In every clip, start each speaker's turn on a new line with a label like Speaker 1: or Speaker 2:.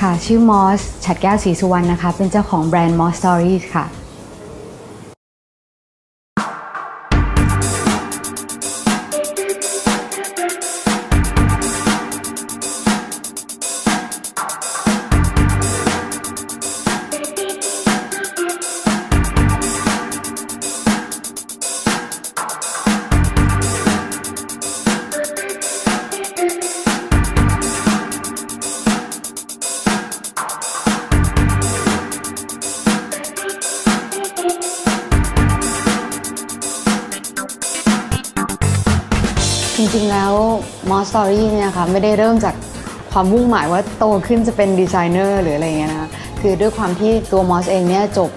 Speaker 1: ค่ะ ชื่อมอส ฉัดแก้วศรีสุวรรณนะคะ เป็นเจ้าของแบรนด์มอสสตอรี่ค่ะ แล้วมอส s ตอรี่เนี่ยค่ะไม่ได้เริ่มจากความมุ่งหมายว่าโตขึ้นจะเป็นดีไซเนอร์หรืออะไรเงี้ยนะคะคือด้วยความที่ตัวมอสเองเนี่ยจบ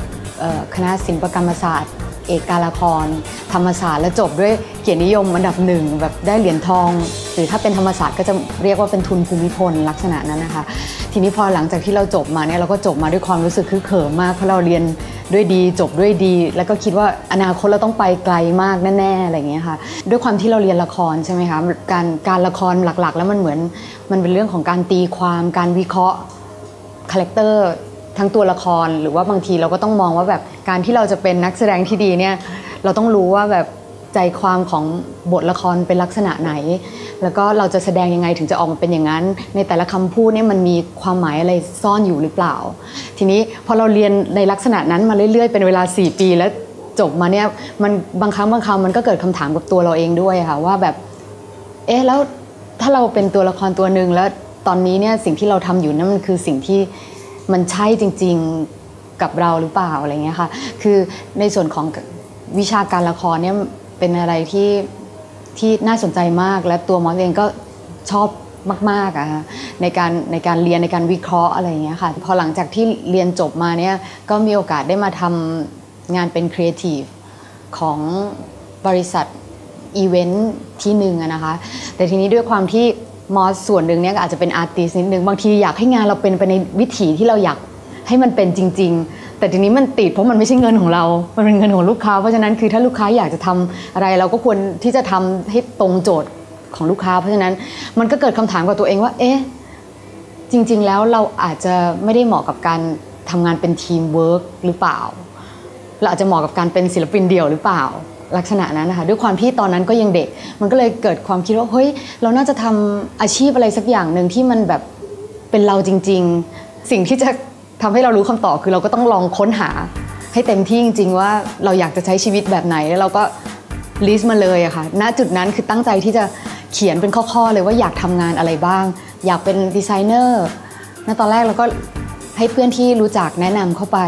Speaker 1: คณะศิลปกรรมศาสตร์ เอกการละคร ธรรมศาสตร์และจบด้วยเกียรตินิยมอันดับหนึ่งแบบได้เหรียญทอง หรือถ้าเป็นธรรมศาสตร์ก็จะเรียกว่าเป็นทุนภูมิพลลักษณะนั้นนะคะ ทีนี้พอหลังจากที่เราจบมาเนี่ยเราก็จบมาด้วยความรู้สึกคือเหิมมากเพราะเราเรียน ด้วยดีจบด้วยดี แล้วก็คิดว่าอนาคตเราต้องไปไกลมากแน่ๆอะไรเงี้ยค่ะ ด้วยความที่เราเรียนละครใช่ไหมคะการการละครหลักๆ แล้วมันเหมือนมันเป็นเรื่องของการตีความการวิเคราะห์ character ทั้งตัวละครหรือว่าบางทีเราก็ต้องมองว่าแบบการที่เราจะเป็นนักแสดงที่ดีเนี่ยเราต้องรู้ว่าแบบ ใจความของบทละครเป็นลักษณะไหน แล้วก็เราจะแสดงยังไงถึงจะออกมาเป็นอย่างนั้น ในแต่ละคำพูดเนี่ยมันมีความหมายอะไรซ่อนอยู่หรือเปล่า ทีนี้พอเราเรียนในลักษณะนั้นมาเรื่อยๆ เป็นเวลา 4 ปีแล้วจบมาเนี่ยมันบางครั้งบางคราวมันก็เกิดคำถามกับตัวเราเองด้วยค่ะว่าแบบเอ๊ะแล้วถ้าเราเป็นตัวละครตัวหนึ่งแล้วตอนนี้เนี่ยสิ่งที่เราทำอยู่นั่นมันคือสิ่งที่มันใช่จริง ๆกับเราหรือเปล่าอะไรเงี้ยค่ะ คือในส่วนของวิชาการละครเนี่ย เป็นอะไรที่ที่น่าสนใจมากและตัวมอสเองก็ชอบมากๆอะค่ะในการในการเรียนในการวิเคราะห์อะไรอย่างเงี้ยค่ะพอหลังจากที่เรียนจบมาเนี่ยก็มีโอกาสได้มาทำงานเป็นครีเอทีฟของบริษัทอีเวนท์ที่หนึ่งนะคะ แต่ทีนี้ด้วยความที่มอสส่วนหนึ่งเนี่ยอาจจะเป็น artist นิดนึง บางทีอยากให้งานเราเป็นไปในวิถีที่เราอยากให้มันเป็นจริง ๆ แต่ทีนี้มันติดเพราะมันไม่ใช่เงินของเรา มันเป็นเงินของลูกค้า เพราะฉะนั้นคือถ้าลูกค้าอยากจะทำอะไรเราก็ควรที่จะทำให้ตรงโจทย์ของลูกค้า เพราะฉะนั้นมันก็เกิดคำถามกับตัวเองว่า เอ๊ะ จริง ๆ แล้วเราอาจจะไม่ได้เหมาะกับการทำงานเป็นทีมเวิร์กหรือเปล่า เราอาจจะเหมาะกับการเป็นศิลปินเดี่ยวหรือเปล่า ลักษณะนั้นนะคะ ด้วยความที่ตอนนั้นก็ยังเด็ก มันก็เลยเกิดความคิดว่า เฮ้ย เราน่าจะทำอาชีพอะไรสักอย่างหนึ่งที่มันแบบเป็นเราจริง ๆ สิ่งที่จะ ทำให้เรารู้คำตอบคือเราก็ต้องลองค้นหาให้เต็มที่จริง ๆ ว่าเราอยากจะใช้ชีวิตแบบไหนแล้วเราก็ list มาเลยอะค่ะ ณ จุดนั้นคือตั้งใจที่จะเขียนเป็นข้อๆเลยว่าอยากทำงานอะไรบ้าง อยากเป็นดีไซเนอร์ณตอนแรกเราก็ให้เพื่อนที่รู้จักแนะนำเข้าไป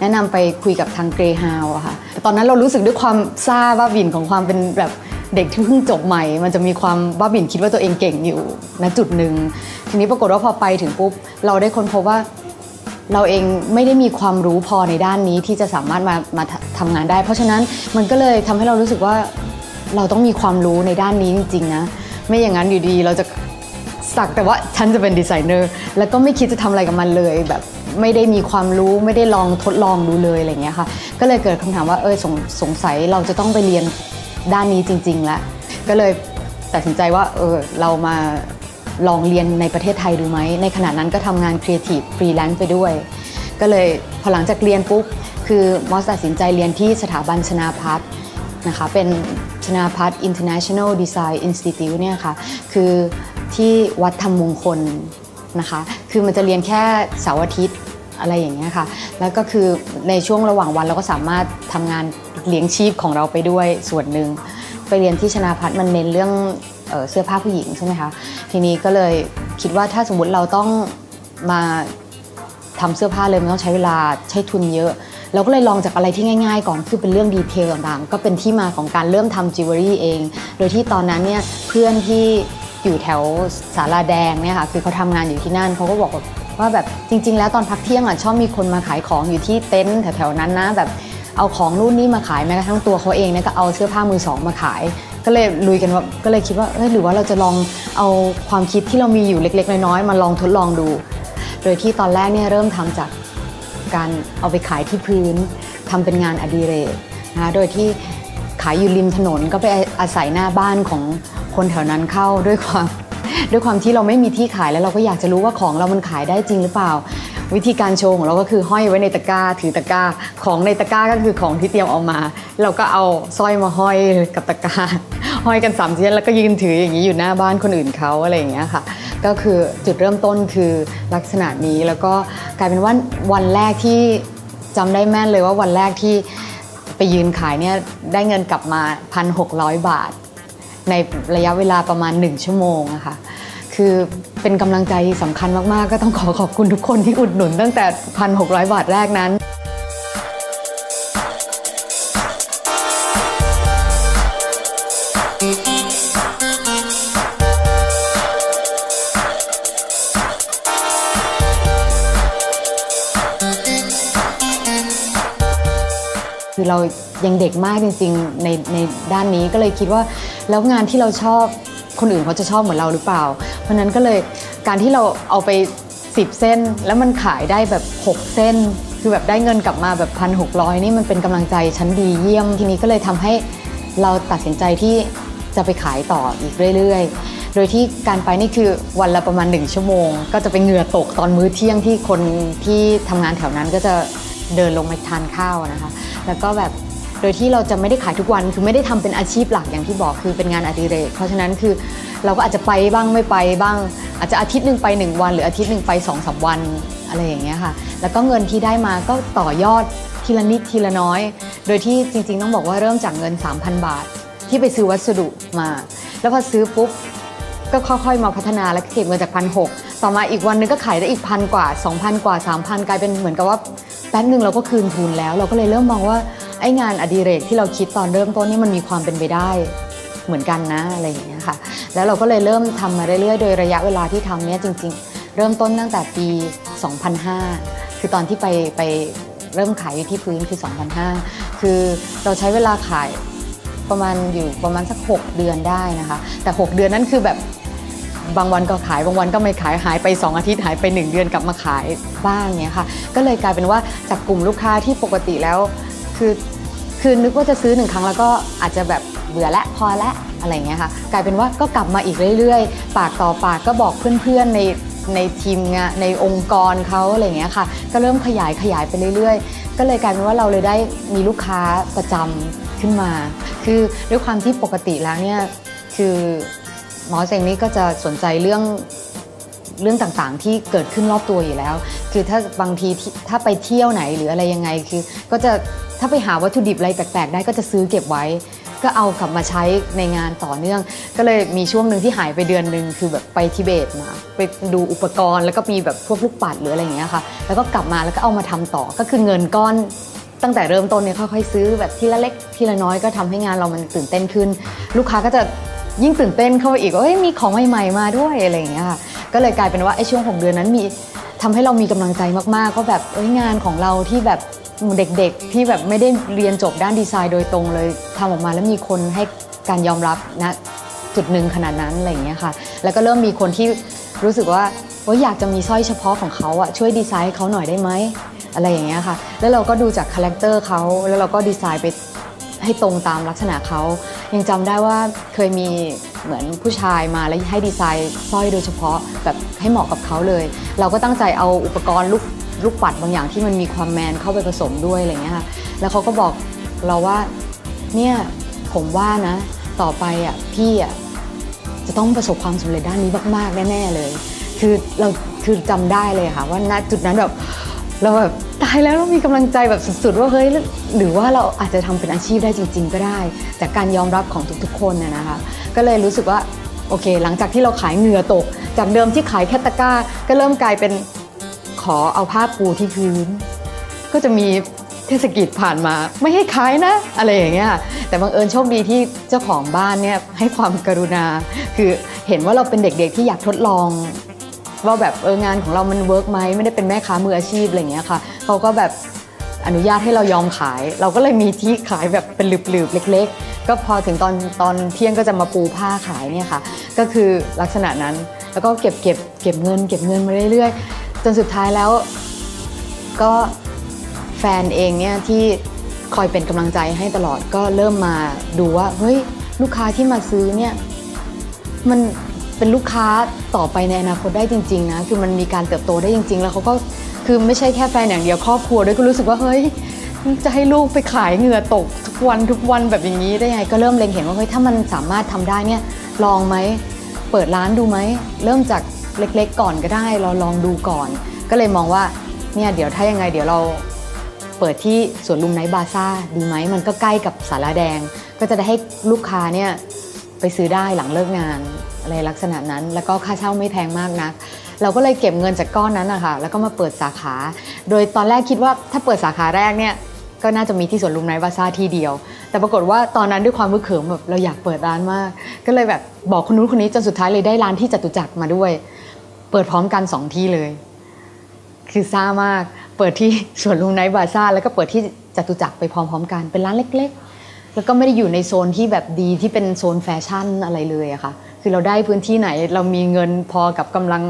Speaker 1: แนะนำไปคุยกับทาง Greyhound อะค่ะแต่ตอนนั้นเรารู้สึกด้วยความซ่าบ้าบิ่นของความเป็นแบบเด็กที่เพิ่งจบใหม่ มันจะมีความบ้าบิ่นคิดว่าตัวเองเก่งอยู่ณจุดหนึ่งทีนี้ปรากฏว่าพอไปถึงปุ๊บเราได้ค้นพบว่า เราเองไม่ได้มีความรู้พอในด้านนี้ที่จะสามารถมามาทำงานได้ เพราะฉะนั้นมันก็เลยทำให้เรารู้สึกว่าเราต้องมีความรู้ในด้านนี้จริงๆนะไม่อย่างนั้นอยู่ดีเราจะสักแต่ว่าฉันจะเป็นดีไซเนอร์แล้วก็ไม่คิดจะทำอะไรกับมันเลยแบบไม่ได้มีความรู้ไม่ได้ลองทดลองดูเลยอะไรเงี้ยค่ะ ก็เลยเกิดคำถามว่าเออสงสงสัยเราจะต้องไปเรียนด้านนี้จริงๆแล้วก็เลยตัดสินใจว่าเออเรามา ลองเรียนในประเทศไทยดูไหม ในขณะนั้นก็ทำงานครีเอทีฟฟรีแลนซ์ไปด้วย ก็เลยพอหลังจากเรียนปุ๊บ คือมอสตัดสินใจเรียนที่สถาบันชนาพัฒน์นะคะเป็นชนาพัฒน์ International Design Institute เนี่ยค่ะคือที่วัดธรรมมงคลนะคะ คือมันจะเรียนแค่เสาร์อาทิตย์อะไรอย่างเงี้ยค่ะ แล้วก็คือในช่วงระหว่างวันเราก็สามารถทำงานเลี้ยงชีพของเราไปด้วยส่วนหนึ่ง ไปเรียนที่ชนาพัฒน์มันเน้นเรื่อง เสื้อผ้าผู้หญิงใช่ไหมคะทีนี้ก็เลยคิดว่าถ้าสมมุติเราต้องมาทำเสื้อผ้าเลยมันต้องใช้เวลาใช้ทุนเยอะ เราก็เลยลองจากอะไรที่ง่ายๆ ก่อนคือเป็นเรื่อง detail ต่างๆ ก็เป็นที่มาของการเริ่มทำจิวเวลรี่เอง โดยที่ตอนนั้นเนี่ยเพื่อนที่อยู่แถวศาลาแดงเนี่ยค่ะคือเขาทำงานอยู่ที่นั่นเขาก็บอกว่าแบบจริง ๆ แล้วตอนพักเที่ยงอะชอบมีคนมาขายของอยู่ที่เต็นท์แถวๆนั้นนะแบบเอาของนู่นนี่มาขายแม้กระทั่งตัวเขาเองเนี่ยก็เอาเสื้อผ้ามือสองมาขาย ก็เลยลุยกันว่าก็เลยคิดว่าเอยหรือว่าเราจะลองเอาความคิดที่เรามีอยู่เล็ก ๆ น้อยๆมาลองทดลองดู โดยที่ตอนแรกเนี่ยเริ่มทำจากการเอาไปขายที่พื้นทำเป็นงานอดิเรกนะโดยที่ขายอยู่ริมถนนก็ไปอาศัยหน้าบ้านของคนแถวนั้นเข้าด้วยความด้วยความที่เราไม่มีที่ขายแล้วเราก็อยากจะรู้ว่าของเรามันขายได้จริงหรือเปล่า วิธีการโชว์ของเราก็คือห้อยไว้ในตะกร้าถือตะกร้าของในตะกร้าก็คือของที่เตรียมเอามา เราก็เอาสร้อยมาห้อยกับตะกร้าห้อยกันสามเส้นแล้วก็ยืนถืออย่างนี้อยู่หน้าบ้านคนอื่นเขาอะไรอย่างเงี้ยค่ะ ก็คือจุดเริ่มต้นคือลักษณะนี้แล้วก็กลายเป็นว่าวันแรกที่จำได้แม่นเลยว่าวันแรกที่ไปยืนขายเนี่ยได้เงินกลับมา 1,600 บาท ในระยะเวลาประมาณ 1 ชั่วโมงอะค่ะ คือเป็นกำลังใจสำคัญมาก ๆ ก็ต้องขอขอบคุณทุกคนที่อุดหนุนตั้งแต่ 1,600 บาทแรกนั้นคือเรายังเด็กมากจริง ๆ ในในด้านนี้ก็เลยคิดว่า แล้วงานที่เราชอบคนอื่นเขาจะชอบเหมือนเราหรือเปล่า เพราะนั้นก็เลยการที่เราเอาไป 10 เส้น แล้วมันขายได้แบบ 6 เส้น คือแบบได้เงินกลับมาแบบพันหกนี่มันเป็นกำลังใจชั้นดีเยี่ยมทีนี้ก็เลยทำให้เราตัดสินใจที่จะไปขายต่ออีกเรื่อย ๆ โดยที่การไปนี่คือวันละประมาณ 1 ชั่วโมง ก็จะเป็นเหงื่อตกตอนมื้อเที่ยงที่คนที่ทำงานแถวนั้นก็จะเดินลงมาทานข้าวนะคะ แล้วก็แบบโดยที่เราจะไม่ได้ขายทุกวัน คือไม่ได้ทำเป็นอาชีพหลักอย่างที่บอกคือเป็นงานอดิเรก เพราะฉะนั้นคือ เราก็อาจจะไปบ้างไม่ไปบ้าง อาจจะอาทิตย์หนึ่งไป 1 วัน หรืออาทิตย์หนึ่งไป2อสวันอะไรอย่างเงี้ยค่ะ แล้วก็เงินที่ได้มาก็ต่อยอดทีละนิดทีละน้อย โดยที่จริง ๆ ต้องบอกว่าเริ่มจากเงิน 3,000 บาท ที่ไปซื้อวัสดุมา แล้วพอซื้อปุ๊บก็ค่อยๆมาพัฒนาแล้วเก็บเงินจากพันหต่อมาอีกวันนึงก็ขายได้อีกพันกว่า 2,000 กว่า 3,000 กลายเป็นเหมือนกับว่าแป๊บหนึ่งเราก็คืนทุนแล้ว เราก็เลยเริ่มมองว่าไอ้งานอดิเรกที่เราคิดตอนเริ่มต้นนี่มันมีความเป็นไปได้เหมือนกันนะอะไรอย่างเงี้ย แล้วเราก็เลยเริ่มทำมาเรื่อยๆ โดยระยะเวลาที่ทำเนี่ยจริง ๆ เริ่มต้นตั้งแต่ปี 2005 คือตอนที่ไปไปเริ่มขายอยู่ที่พื้นคือ 2005 คือเราใช้เวลาขายประมาณอยู่ประมาณสัก 6 เดือนได้นะคะ แต่ 6 เดือนนั้นคือแบบบางวันก็ขายบางวันก็ไม่ขายหายไป 2 อาทิตย์หายไป 1 เดือนกลับมาขายบ้างเนี้ยค่ะ ก็เลยกลายเป็นว่าจากกลุ่มลูกค้าที่ปกติแล้ว คือคือนึกว่าจะซื้อหนึ่งครั้งแล้วก็อาจจะแบบ เบื่อและพอและอะไรเงี้ยค่ะกลายเป็นว่าก็กลับมาอีกเรื่อยๆ ปากต่อปากก็บอกเพื่อนๆในในทีมงานในองค์กรเขาอะไรเงี้ยค่ะ ก็เริ่มขยายขยายไปเรื่อยๆ ก็เลยกลายเป็นว่าเราเลยได้มีลูกค้าประจำขึ้นมา คือด้วยความที่ปกติแล้วเนี่ยคือหมอเซงนี่ก็จะสนใจเรื่องเรื่องต่างๆ ที่เกิดขึ้นรอบตัวอยู่แล้ว คือถ้าบางทีถ้าไปเที่ยวไหนหรืออะไรยังไงคือ ก็จะถ้าไปหาวัตถุดิบอะไรแปลกๆ ได้ก็จะซื้อเก็บไว้ ก็เอากลับมาใช้ในงานต่อเนื่อง ก็เลยมีช่วงหนึ่งที่หายไปเดือนหนึ่งคือแบบไปทิเบตมา ไปดูอุปกรณ์แล้วก็มีแบบพวกลูกปัดหรืออะไรอย่างเงี้ยค่ะ แล้วก็กลับมาแล้วก็เอามาทำต่อก็คือเงินก้อนตั้งแต่เริ่มต้นเนี่ยค่อยๆซื้อแบบทีละเล็กทีละน้อยก็ทำให้งานเรามันตื่นเต้นขึ้น ลูกค้าก็จะยิ่งตื่นเต้นเข้าไปอีกว่าเฮ้ยมีของใหม่ๆมาด้วยอะไรอย่างเงี้ยค่ะก็เลยกลายเป็นว่าไอ้ช่วง 6 เดือนนั้นมีทำให้เรามีกำลังใจมากๆก็แบบเอ้ยงานของเราที่แบบ เด็กๆที่แบบไม่ได้เรียนจบด้านดีไซน์โดยตรงเลยทำออกมาแล้วมีคนให้การยอมรับนะจุดหนึ่งขนาดนั้นอะไรอย่างเงี้ยค่ะ แล้วก็เริ่มมีคนที่รู้สึกว่าว่าอยากจะมีสร้อยเฉพาะของเขาอะช่วยดีไซน์เขาหน่อยได้ไหมอะไรอย่างเงี้ยค่ะ แล้วเราก็ดูจาก character เขาแล้วเราก็ดีไซน์ไปให้ตรงตามลักษณะเขายังจำได้ว่าเคยมีเหมือนผู้ชายมาแล้วให้ดีไซน์สร้อยโดยเฉพาะแบบให้เหมาะกับเขาเลย เราก็ตั้งใจเอาอุปกรณ์ลูก ลูกปัดบางอย่างที่มันมีความแมนเข้าไปผสมด้วยอะไรเงี้ยค่ะแล้วเขาก็บอกเราว่าเนี่ยผมว่านะ ต่อไปอะพี่อะจะต้องประสบความสำเร็จด้านนี้มาก ๆ แน่ ๆ เลย คือเราคือจำได้เลยค่ะ ว่าณจุดนั้นแบบเราแบบตายแล้วเรามีกำลังใจแบบสุด ๆ ว่าเฮ้ยหรือว่าเราอาจจะทำเป็นอาชีพได้จริง ๆ ก็ได้ จากการยอมรับของทุกๆ คนน่ยนะคะ ก็เลยรู้สึกว่าโอเค หลังจากที่เราขายเหงื่อตก จากเดิมที่ขายแค่ตะกร้าก็เริ่มกลายเป็น ขอเอาผ้าปูที่พื้น ก็จะมีเทศกิจผ่านมา ไม่ให้ขายนะ อะไรอย่างเงี้ยแต่บังเอิญโชคดีที่เจ้าของบ้านเนี่ยให้ความกรุณา คือเห็นว่าเราเป็นเด็กๆที่อยากทดลองว่าแบบเอองานของเรามันเวิร์กไหมไม่ได้เป็นแม่ค้ามืออาชีพอะไรเงี้ยค่ะเขาก็แบบอนุญาตให้เรายอมขาย เราก็เลยมีที่ขายแบบเป็นหลืบๆเล็ก ๆ ก็พอถึงตอนตอนเที่ยงก็จะมาปูผ้าขายเนี่ยค่ะ ก็คือลักษณะนั้นแล้วก็เก็บเก็บเก็บเงิน เก็บเงินมาเรื่อยๆ จนสุดท้ายแล้วก็แฟนเองเนี่ยที่คอยเป็นกำลังใจให้ตลอดก็เริ่มมาดูว่าเฮ้ยลูกค้าที่มาซื้อเนี่ยมันเป็นลูกค้าต่อไปในอนาคตได้จริงๆนะคือมันมีการเติบโตได้จริง ๆ แล้วเขาก็คือไม่ใช่แค่แฟนอย่างเดียวครอบครัวด้วยก็รู้สึกว่าเฮ้ยจะให้ลูกไปขายเหงื่อตกทุกวันทุกวันแบบอย่างนี้ได้ไงก็เริ่มเล็งเห็นว่าเฮ้ยถ้ามันสามารถทำได้เนี่ยลองไหมเปิดร้านดูไหมเริ่มจาก เล็กๆก่อนก็ได้ เราลองดูก่อน ก็เลยมองว่าเนี่ยเดี๋ยวถ้ายังไงเดี๋ยวเราเปิดที่สวนลุมไนบาซ่าดีไหมมันก็ใกล้กับสาราแดง ก็จะได้ให้ลูกค้าเนี่ยไปซื้อได้หลังเลิกงานอะไรลักษณะนั้น แล้วก็ค่าเช่าไม่แพงมากนัก เราก็เลยเก็บเงินจากก้อนนั้นนะคะแล้วก็มาเปิดสาขา โดยตอนแรกคิดว่าถ้าเปิดสาขาแรกเนี่ยก็น่าจะมีที่สวนลุมไนท์บาซ่าที่เดียว แต่ปรากฏว่าตอนนั้นด้วยความมึกเขิมแบบเราอยากเปิดร้านมาก ก็เลยแบบบอกคนนู้นคนนี้จนสุดท้ายเลยได้ร้านที่จตุจักรมาด้วย เปิดพร้อมกันสองที่เลย คือซ่ามาก เปิดที่สวนลุมไนท์บาซาร์ แล้วก็เปิดที่จตุจักรไปพร้อมๆกันเป็นร้านเล็ก ๆ แล้วก็ไม่ได้อยู่ในโซนที่แบบดีที่เป็นโซนแฟชั่นอะไรเลยอะค่ะ คือเราได้พื้นที่ไหน เรามีเงินพอกับกำลัง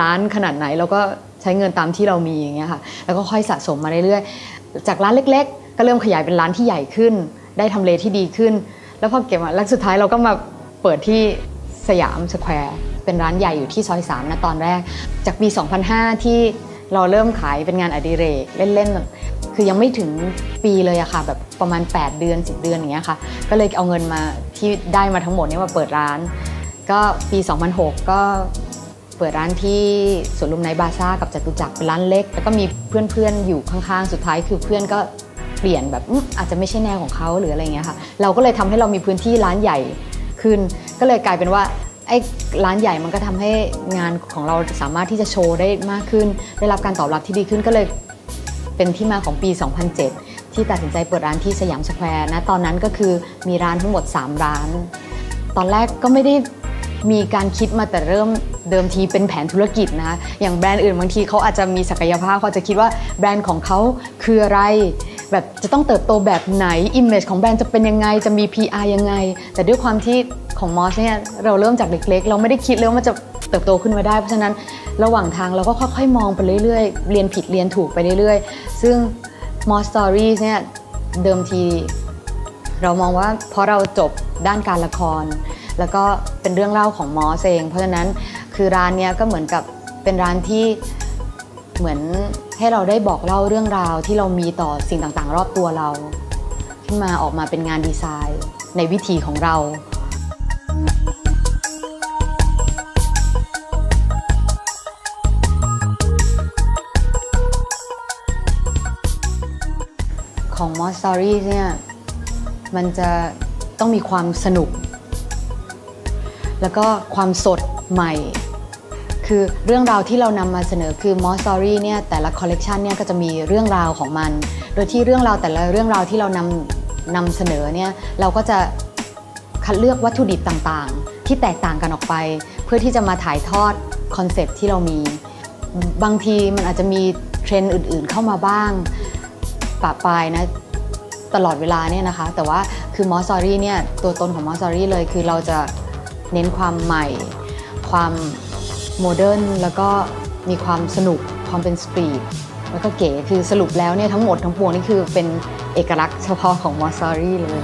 Speaker 1: ร้านขนาดไหนเราก็ใช้เงินตามที่เรามีอย่างเงี้ยค่ะ แล้วก็ค่อยสะสมมาเรื่อยๆ จากร้านเล็ก ๆ ก็เริ่มขยายเป็นร้านที่ใหญ่ขึ้น ได้ทำเลที่ดีขึ้น แล้วพอเก็บมาแล้วสุดท้ายเราก็มาเปิดที่สยามสแควร์ เป็นร้านใหญ่อยู่ที่ซอย3นะตอนแรก จากปี 2005 ที่เราเริ่มขายเป็นงานอดิเรกเล่นๆ คือยังไม่ถึงปีเลยอะค่ะแบบประมาณ 8 เดือน 10 เดือนอย่างเงี้ยค่ะ ก็เลยเอาเงินมาที่ได้มาทั้งหมดเนี่ยมาเปิดร้าน ก็ปี 2006 ก็เปิดร้านที่สวนลุมไนท์บาซาร์กับจตุจักรเป็นร้านเล็ก แล้วก็มีเพื่อนๆอยู่ข้างๆ สุดท้ายคือเพื่อนก็เปลี่ยนแบบอาจจะไม่ใช่แนวของเขาหรืออะไรเงี้ยค่ะ เราก็เลยทำให้เรามีพื้นที่ร้านใหญ่ขึ้น ก็เลยกลายเป็นว่า เออร้านใหญ่มันก็ทำให้งานของเราสามารถที่จะโชว์ได้มากขึ้น ได้รับการตอบรับที่ดีขึ้นก็เลยเป็นที่มาของปี 2007 ที่ตัดสินใจเปิดร้านที่สยามสแควร์นะตอนนั้นก็คือมีร้านทั้งหมด 3 ร้าน ตอนแรกก็ไม่ได้มีการคิดมาแต่เริ่มเดิมทีเป็นแผนธุรกิจนะอย่างแบรนด์อื่นบางทีเขาอาจจะมีศักยภาพเขาจะคิดว่าแบรนด์ของเขาคืออะไร แบบจะต้องเติบโตแบบไหน Image ของแบรนด์จะเป็นยังไง จะมี PR ยังไง แต่ด้วยความที่ของมอสเนี่ยเราเริ่มจากเล็กๆ เราไม่ได้คิดเลยว่ามันจะเติบโตขึ้นมาได้ เพราะฉะนั้นระหว่างทางเราก็ค่อยๆ มองไปเรื่อยๆ เรียนผิดเรียนถูกไปเรื่อยๆ ซึ่ง m o s t o r i e s เนี่ยเดิมที เรามองว่าเพราะเราจบด้านการละคร แล้วก็เป็นเรื่องเล่าของมอสเอง เพราะฉะนั้นคือร้านเนี้ยก็เหมือนกับเป็นร้านที่เหมือน ให้เราได้บอกเล่าเรื่องราวที่เรามีต่อสิ่งต่างๆ รอบตัวเรา ขึ้นมาออกมาเป็นงานดีไซน์ ในวิธีของเรา ของ m o s Stories เนี่ยมันจะต้องมีความสนุก แล้วก็ความสดใหม่ คือเรื่องราวที่เรานำมาเสนอคือ m o s Story เนี่ยแต่ละคอลเลกชันเนี่ยก็จะมีเรื่องราวของมัน โดยที่เรื่องราวแต่ละเรื่องราวที่เรานำนำเสนอเนี่ยเราก็จะคัดเลือกวัตถุดิบต่างๆ ที่แตกต่างกันออกไป เพื่อที่จะมาถ่ายทอด concept ที่เรามี บางทีมันอาจจะมีเทรนด์อื่นๆเข้ามาบ้างปะปนนะตลอดเวลาเนี่ยนะคะ แต่ว่าคือ MOSSSTORIES เนี่ยตัวตนของ MOSSSTORIES เลยคือเราจะเน้นความใหม่ความ modern แล้วก็มีความสนุกความเป็น street แล้วก็เก๋คือสรุปแล้วเนี่ยทั้งหมดทั้งปวงนี่คือเป็นเอกลักษณ์เฉพาะของ MOSSSTORIES เลย